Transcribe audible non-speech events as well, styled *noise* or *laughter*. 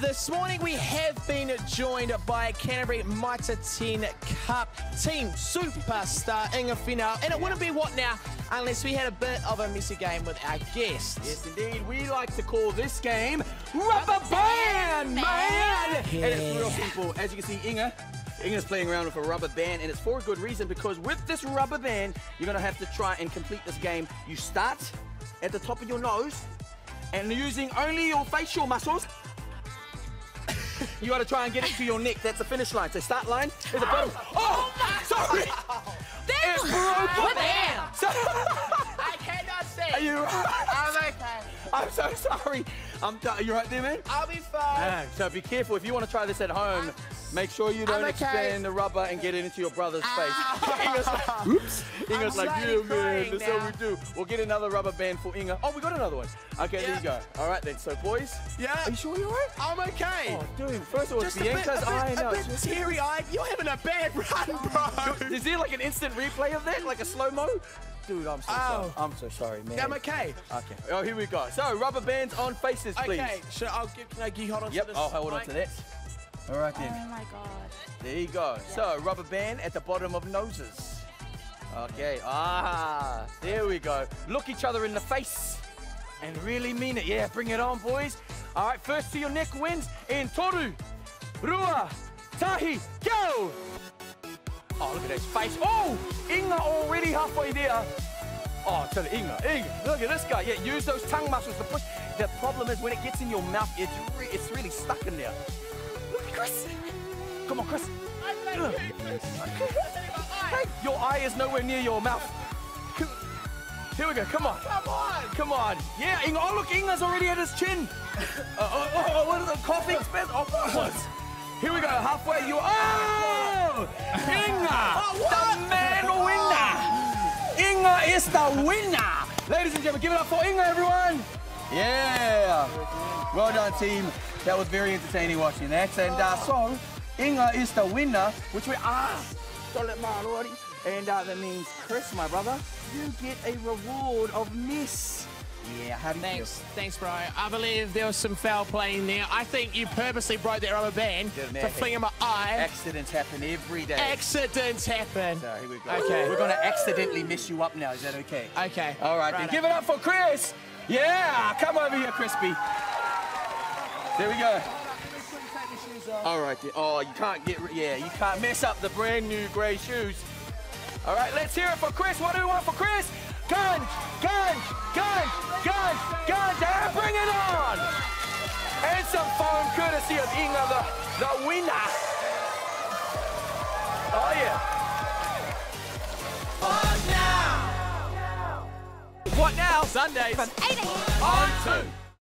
this morning we have been joined by Canterbury Mitre 10 Cup team superstar Inga Finau. And it wouldn't be what now unless we had a bit of a messy game with our guests. Yes, indeed. We like to call this game Rubber Band, man! Yeah. And it's real simple. As you can see, Inga, Inga's playing around with a rubber band, and it's for a good reason because with this rubber band, you're going to have to try and complete this game. You start at the top of your nose, and using only your facial muscles, *laughs* you got to try and get it to your neck. That's the finish line. So start line is the bottom. Oh, my! sorry! It's broken! Damn! So- *laughs* I cannot say. Are you right? I'm okay. I'm so sorry. I'm are you right there, man? I'll be fine. Yeah, so be careful if you want to try this at home. Make sure you don't I'm okay. expand the rubber and get it into your brother's face. *laughs* Inga's like, oops. Inga's like, slightly yeah, man, that's now. how we do. We'll get another rubber band for Inga. Oh, we got another one. Okay, there you go. All right then. So, boys, Yeah. are you sure you're right? I'm okay. Oh, dude. First of all, Just Bianca's eye. a bit teary-eyed. You're having a bad run, *laughs* bro. Is there like an instant replay of that, like a slow mo? Dude, I'm so oh. sorry. Oh. I'm so sorry, man. I'm okay. Okay. Oh, here we go. So, rubber bands on faces, please. Okay. Should I'll give, can I hold on Yep, to this? Yep, I'll hold on to that. All right then. Oh my god. There you go. So, rubber band at the bottom of noses. Okay, ah, there we go. Look each other in the face and really mean it. Yeah, bring it on, boys. All right, first to your neck wins in Toru, Rua, Tahi, go! Oh, look at his face. Oh, Inga already halfway there. Oh, tell you, Inga, Inga, look at this guy. Yeah, use those tongue muscles to push. The problem is when it gets in your mouth, it's, re it's really stuck in there. Look at Chris. Come on, Chris. Ugh. Hey, your eye is nowhere near your mouth. Here we go. Come on. Come on. Come on. Yeah, Inga. Oh, look, Inga's already at his chin. Uh, oh, oh, oh, what is it? Coughing spell? Oh, what? Here we go. Halfway. You. Oh! Inga! the man winner! Inga is the winner! Ladies and gentlemen, give it up for Inga, everyone! Yeah! Well done, team. That was very entertaining watching that. And uh, so, Inga is the winner, which we are. don't let my already. And uh, that means Chris, my brother, you get a reward of Miss. Yeah, how do you Thanks, feel? thanks, bro. I believe there was some foul play in there. I think you purposely broke that rubber band to fling in my eye. Accidents happen every day. Accidents happen. so here we go. Okay. We're gonna accidentally mess you up now. Is that okay? Okay. All right, then. Righto. Give it up for Chris. Yeah, come over here, Crispy. There we go. All right, then. Oh, you can't get, yeah, you can't mess up the brand new grey shoes. All right, let's hear it for Chris. What do we want for Chris? Gun, gun, gun, gun, gun. Yeah, bring it on. And some foam courtesy of Inga, the, the winner. Oh, yeah. What now? Sundays. From 8 a.m. On two.